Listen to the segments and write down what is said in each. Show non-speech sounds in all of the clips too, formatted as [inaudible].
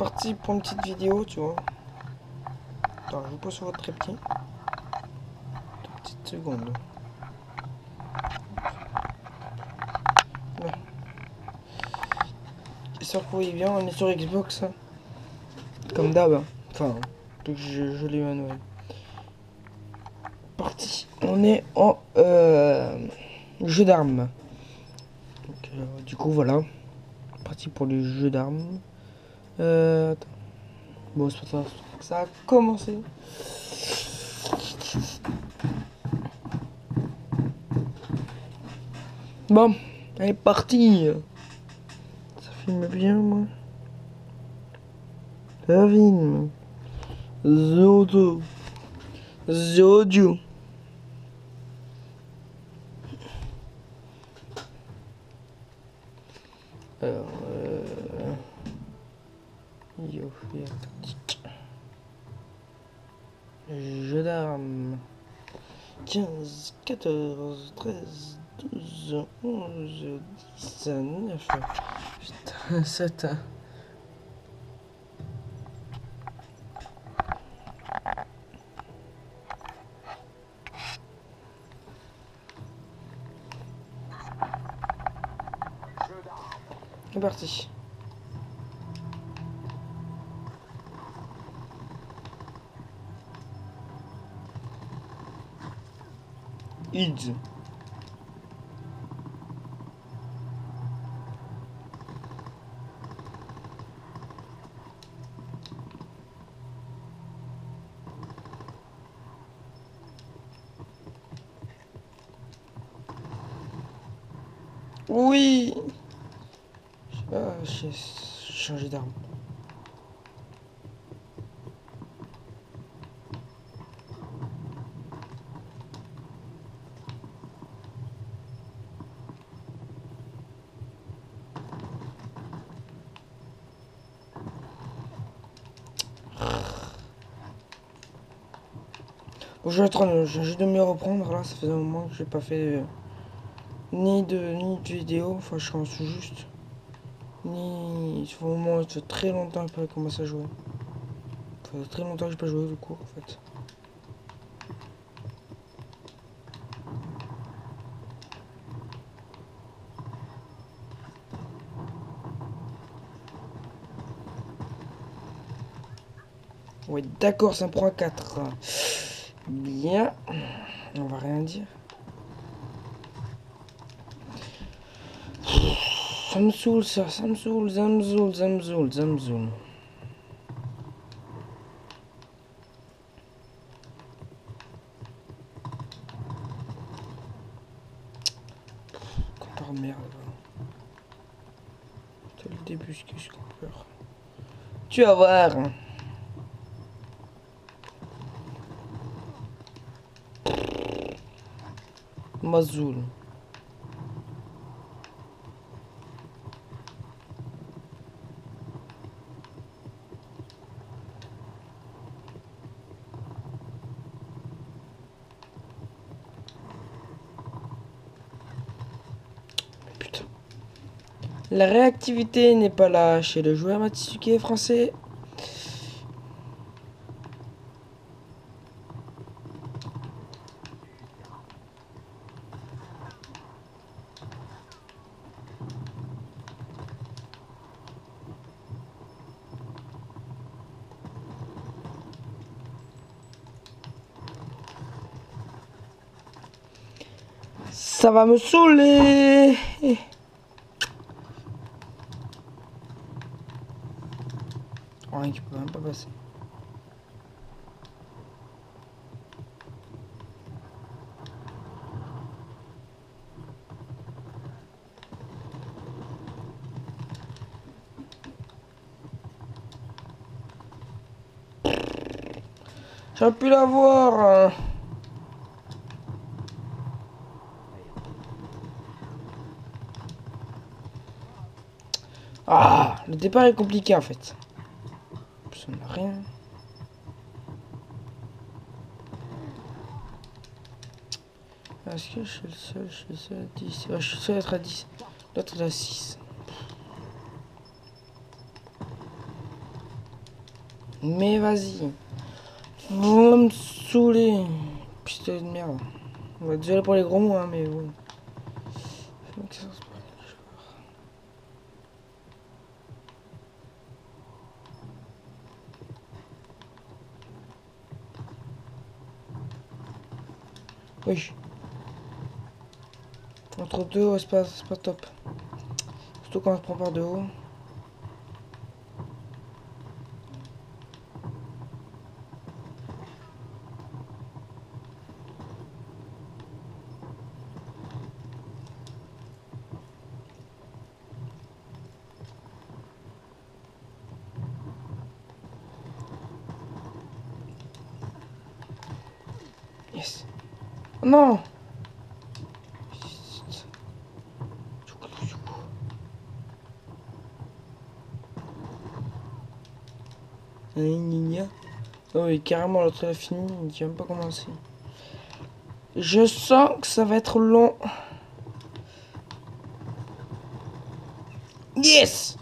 parti pour une petite vidéo, tu vois. Attends, je vous pose sur votre trépied. Deux petites secondes. Ouais. Vous voyez bien, on est sur Xbox. hein. Comme d'hab. hein. Enfin, que je, je l'ai eu à Noël. Parti. On est en euh, jeu d'armes. Euh, du coup, voilà. Parti pour le jeu d'armes. Euh. Bon, c'est pas ça. Ça a commencé. Bon, elle est partie. Ça filme bien, moi. Ça filme. Zodo. Zodio. Alors, euh... Yo, yo, tactique. Jeu d'armes. 15, 14, 13, 12, 11, 10, 9. Putain, 7. C'est parti. Oui. Ah, j'ai changé d'arme. Je de- je- je de me reprendre là, ça faisait un moment que j'ai pas fait euh, ni de ni de vidéo, enfin je commence juste. Ni. Fait un moment, ça fait très longtemps que j'ai pas commencé à jouer. Ça fait très longtemps que j'ai pas joué du coup en fait. Ouais d'accord, ça me prend 4. Bien. On va rien dire. Ça me saoule ça, ça me saoule, ça me saoule, ça me saoule, ça me saoule. Merde. C'est le début ce que je peur. Tu vas voir. La réactivité n'est pas là chez le joueur Matsuke français. Ça va me saouler. Oh, il peut même pas passer. J'aurais pu l'avoir. hein. Ah, le départ est compliqué en fait. Ça n'a rien. Est-ce que je suis le seul Je suis le seul à 10. Ouais, je suis le seul à être à 10. L'autre est à 6. Mais vas-y. Vous me saouler. Putain de merde. Ouais, désolé pour les gros mots, hein, mais bon. Entre deux, c'est pas, pas top. Surtout quand on se prend par de haut. Yes. Non Oh oui, carrément, l'autre a fini, il n'a même pas commencé. Je sens que ça va être long. Yes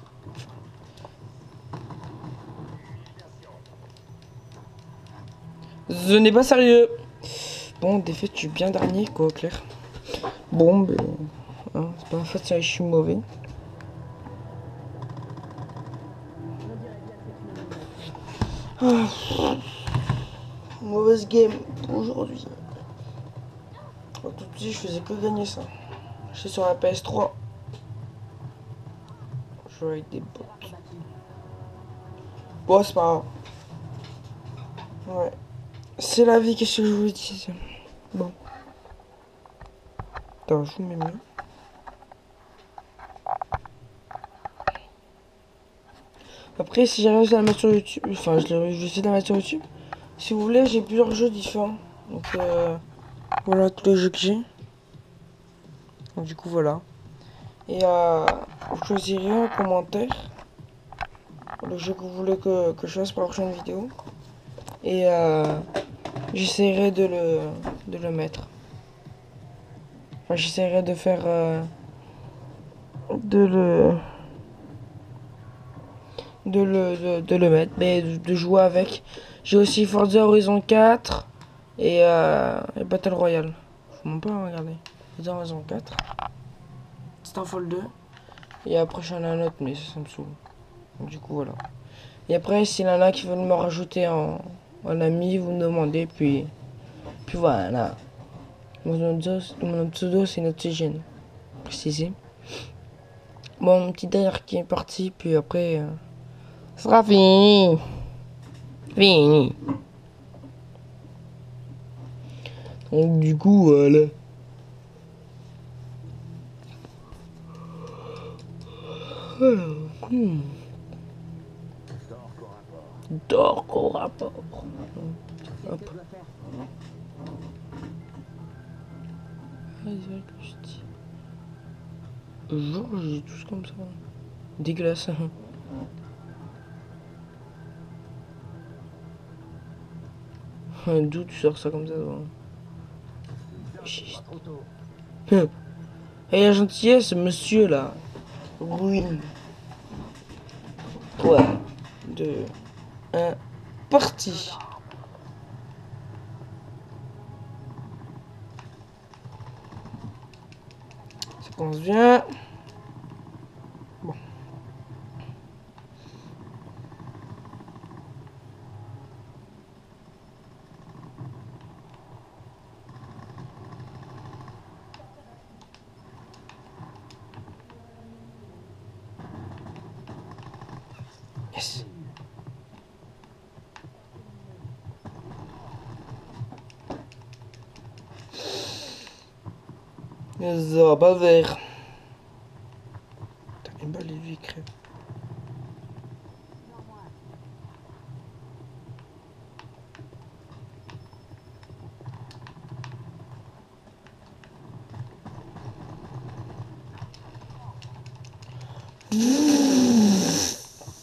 Ce n'est pas sérieux. Bon, défaite, je suis bien dernier, quoi, clair. Bon, ben... Hein, c'est pas en fait, ça, je suis mauvais. Ah. Mauvaise game aujourd'hui. Tout de suite, je faisais que gagner ça. J'étais sur la PS3. Je jouais avec des bots. Bon, c'est pas grave. Ouais. C'est la vie, qu'est-ce que je vous dis Bon. Attends, je vous mets mieux. Après, si j'arrive à la mettre sur YouTube, enfin, je vais essayer de la mettre sur YouTube. Si vous voulez, j'ai plusieurs jeux différents. Donc, euh, voilà tous les jeux que j'ai. Du coup, voilà. Et euh, vous choisirez en commentaire le jeu que vous voulez que, que je fasse pour la prochaine vidéo. Et euh, j'essaierai de le, de le mettre. Enfin, j'essaierai de faire... Euh, de le de le, de, le mettre, mais de, jouer avec. J'ai aussi Forza Horizon 4 et, euh, Battle Royale. Faut même pas regarder. Forza Horizon 4. Starfall 2. Et après j'en ai un autre, mais ça, me saoule. du coup voilà. Et après s'il y en a qui veulent me rajouter en, en ami, vous me demandez, puis, puis voilà. Mon pseudo c'est notre hygiène. Précisé. Bon, mon petit derrière qui est parti, puis après... Euh, sera fini. Fini. Donc du coup, voilà. Hmm. Dors qu'au rapport. Jour, j'ai tous comme ça. Dégueulasse. D'où tu sors ça comme ça Et la gentillesse, monsieur là. Oui. 3, 2, 1, parti. Commence bien. Yes. Vert. T'as une balle de vie crève.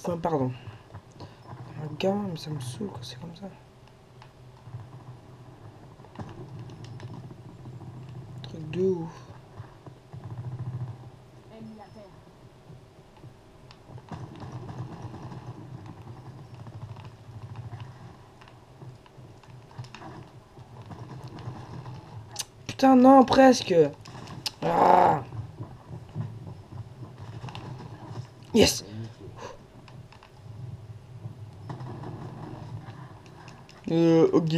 Enfin, pardon. Un gamin, mais ça me saoule quand c'est comme ça. Putain, non, presque. Ah. Yes. Euh, ok.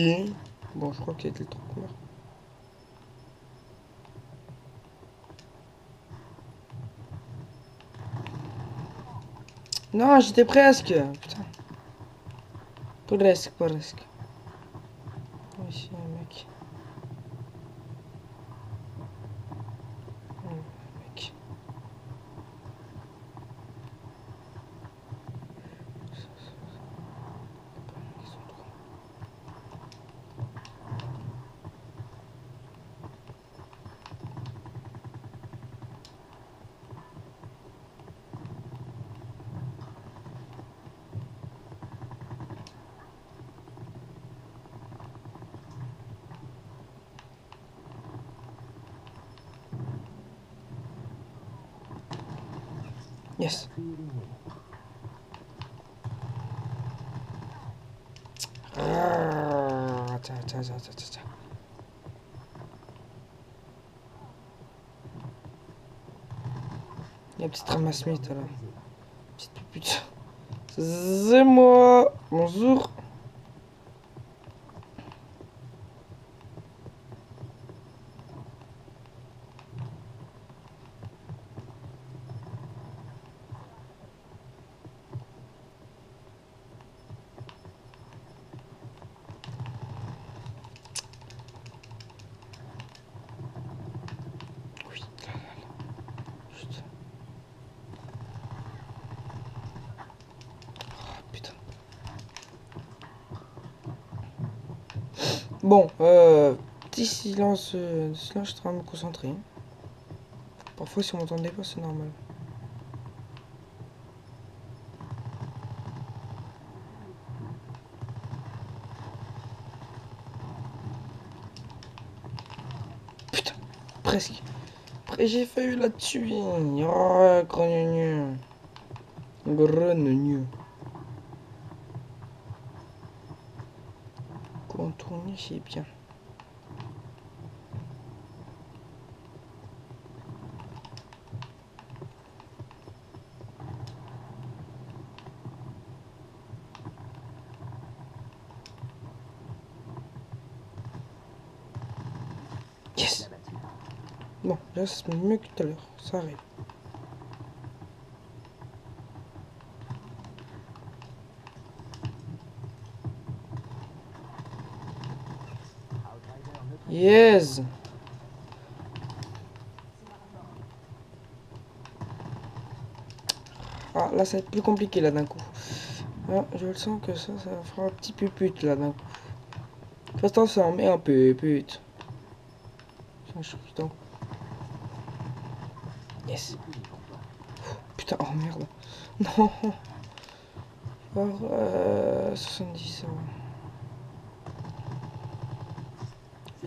Bon, je crois qu'il était trop court. Non, j'étais presque. Putain. Presque, presque un mec. Un mec. Yes. Ah, attends, attends, attends, attends, attends. Il y a une petite ramasse-mite là. Petite pute. C'est moi. Bonjour. Oui, là, là, là. Chut. Oh, putain. Bon, euh, petit silence, euh, silence, je suis en train de me concentrer. hein. Parfois, si on m'entendait pas, c'est normal. Putain, presque. J'ai failli la tuer. Oh, grenouille. Grenouille. C'est bien. Yes Bon, là, c'est mieux que tout à l'heure. Ça arrive. Yes Ah, là, ça va être plus compliqué, là, d'un coup. Ah, je le sens que ça, ça fera un petit peu pute, là, d'un coup. Fais attention, mais un peu pute. Tiens, je suis putain. Yes. Putain, oh merde. [laughs] Non. Alors, euh, 70, ça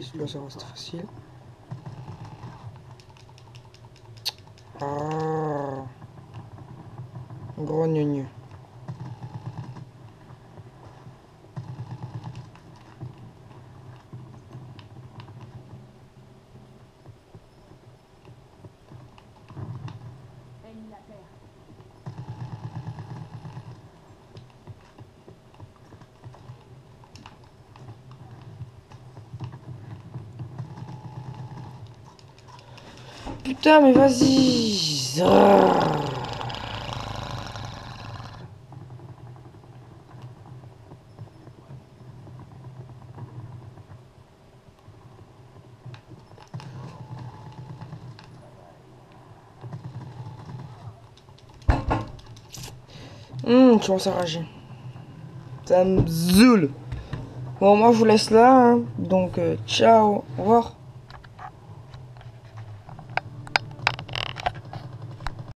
va. Celui-là, ça reste facile. Ah. Gros gnognon. Putain, mais vas-y. Hum, tu commences à rager. Ça me zoule. Bon, moi, je vous laisse là. hein. Donc, euh, ciao. Au revoir.